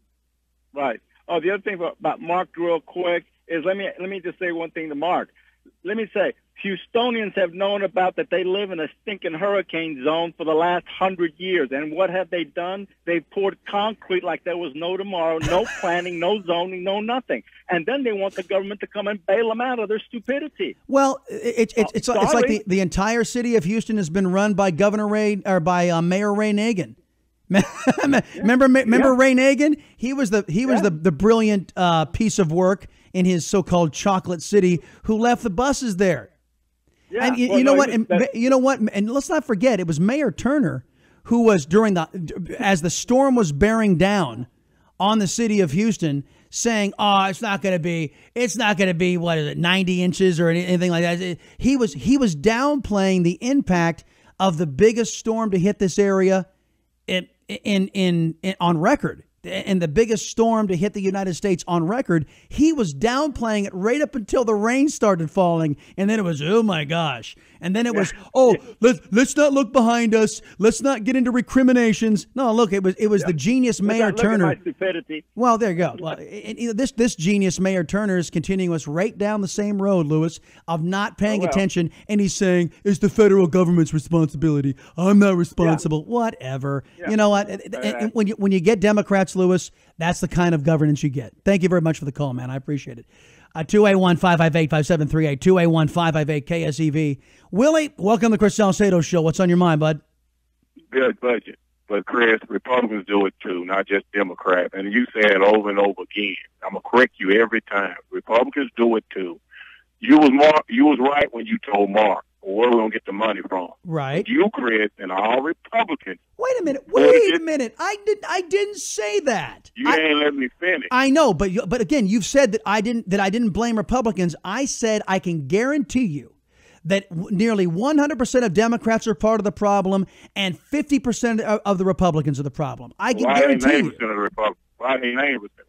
Right. Oh, the other thing about, about Mark, real quick, is let me let me just say one thing to Mark. Let me say, Houstonians have known about that they live in a stinking hurricane zone for the last hundred years, and what have they done? They've poured concrete like there was no tomorrow, no <laughs> planning, no zoning, no nothing, and then they want the government to come and bail them out of their stupidity. Well, it, it, it's it's like- it's like the, the entire city of Houston has been run by Governor Ray or by uh, Mayor Ray Nagin. <laughs> remember, remember Ray Nagin? He was the he was the the brilliant uh, piece of work in his so-called chocolate city who left the buses there. Yeah, and you, well, you know no, what? And you know what? And let's not forget, it was Mayor Turner who was during the as the storm was bearing down on the city of Houston, saying, "Oh, it's not going to be, it's not going to be what is it, ninety inches or anything like that." He was he was downplaying the impact of the biggest storm to hit this area in in in, in on record. And the biggest storm to hit the United States on record, he was downplaying it right up until the rain started falling, and then it was oh my gosh, and then it was oh let's let's not look behind us, let's not get into recriminations. No, look, it was it was the genius Mayor at- look at Turner. Well, there you go. Well, <laughs> and, you know, this this genius Mayor Turner is continuing us right down the same road, Lewis, of not paying Oh, well. attention, and he's saying it's the federal government's responsibility. I'm not responsible. Whatever. Yeah. You know what? And- and- and when you when you get Democrats, Lewis, that's the kind of governance you get. Thank you very much for the call, man. I appreciate it. Uh, 281-558-5738, 281-558-KSEV. Willie, welcome to Chris Salcedo Show. What's on your mind, bud? good budget. But Chris, Republicans do it too, not just Democrats. And you say it over and over again. I'm gonna correct you every time. Republicans do it too. You was Mark. You was right when you told Mark where we gonna get the money from. Right. You, Chris, and all Republicans. Wait a minute. Wait a minute. I did. I didn't say that. You ain't let me finish. I know, but you, but again, you've said that I didn't that I didn't blame Republicans. I said I can guarantee you that nearly 100% of Democrats are part of the problem and 50% of, of the Republicans are the problem. I can ain't guarantee you of the Republicans? Why ain't eighty percent? be, be,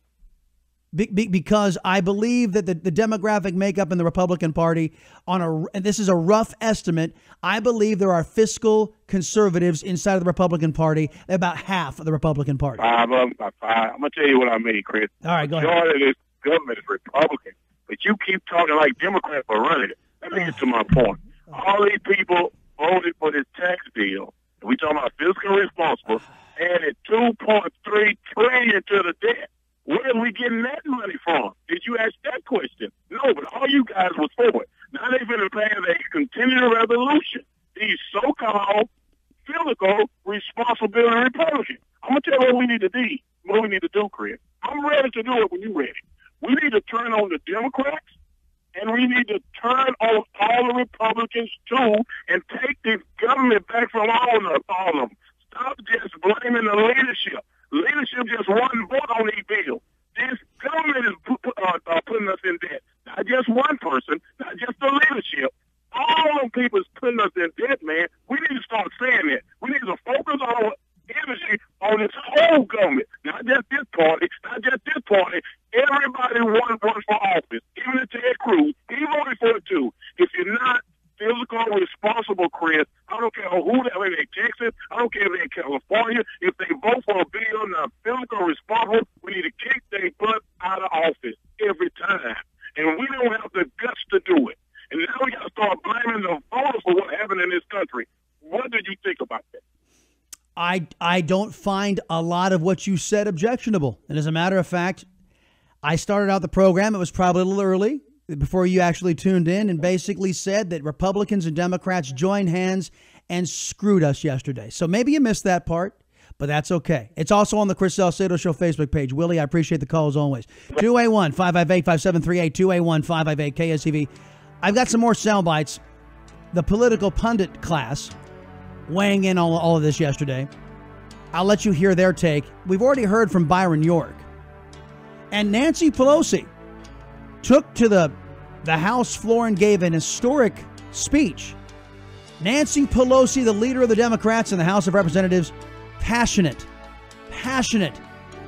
because I believe that the, the demographic makeup in the Republican Party on a and this is a rough estimate. I believe there are fiscal conservatives inside of the Republican Party, about half of the Republican Party. Five of them. Five. I'm gonna tell you what I mean, Chris. All right, go ahead. Majority of this government is Republican, but you keep talking like Democrats are running it. Let me get to my point. All these people voted for this tax bill. We talking about fiscal responsible, added two point three trillion to the debt. Where are we getting that money from? Did you ask that question? No, but all you guys was for it. Now they've been playing a continuing revolution. These so-called physical responsibility Republicans. I'm gonna tell you what we need to do. What we need to do, Chris. I'm ready to do it when you're ready. We need to turn on the Democrats, and we need to turn on all the Republicans too, and take this government back from all of them. Stop just blaming the leadership. Leadership just one vote on these bills. This government is uh, uh, putting us in debt. Not just one person, not just the leadership. All of people is putting us in debt, man. We need to start saying that. We need to focus our energy on this whole government, not just this party, not just this party. Everybody wants run for office. Even if Ted Cruz, he voted for it too. If you're not physical responsible, Chris, I don't care who they are in Texas, I don't care if they're California, if they vote for a bill not physical responsible, we need to kick their butt out of office every time. And we don't have the guts to do it. And now we got to start blaming the voters for what happened in this country. What do you think about that? I, I don't find a lot of what you said objectionable. And as a matter of fact, I started out the program. It was probably a little early before you actually tuned in and basically said that Republicans and Democrats joined hands and screwed us yesterday. So maybe you missed that part, but that's okay. It's also on the Chris Salcedo Show Facebook page. Willie, I appreciate the call as always. 2A1 558 5738 2A1 558 KSEV. I've got some more sound bites. The political pundit class weighing in on all of this yesterday. I'll let you hear their take. We've already heard from Byron York. And Nancy Pelosi took to the, the House floor and gave an historic speech. Nancy Pelosi, the leader of the Democrats in the House of Representatives, passionate, passionate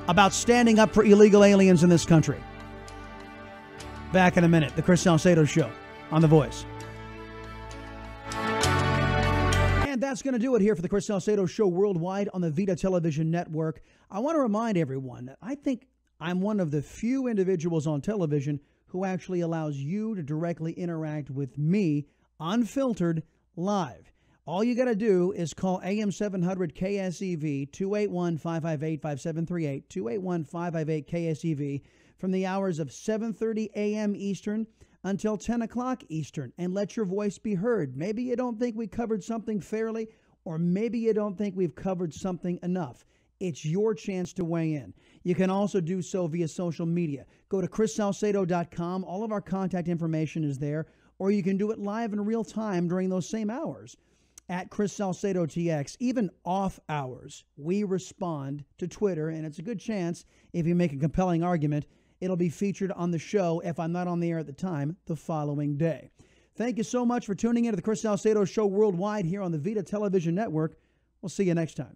about standing up for illegal aliens in this country. Back in a minute, the Chris Salcedo Show on The Voice. And that's going to do it here for the Chris Salcedo Show worldwide on the Vida Television Network. I want to remind everyone that I think I'm one of the few individuals on television who actually allows you to directly interact with me unfiltered live. All you got to do is call AM 700 KSEV 281 558 5738 281 558 KSEV from the hours of 7:30 a.m. Eastern until 10 o'clock Eastern and let your voice be heard. Maybe you don't think we covered something fairly, or maybe you don't think we've covered something enough. It's your chance to weigh in. You can also do so via social media. Go to chrissalcedo.com. All of our contact information is there, or you can do it live in real time during those same hours at Chris Salcedo TX. Even off hours, we respond to Twitter, and it's a good chance if you make a compelling argument, it'll be featured on the show if I'm not on the air at the time the following day. Thank you so much for tuning in to the Chris Salcedo Show worldwide here on the Vida Television Network. We'll see you next time.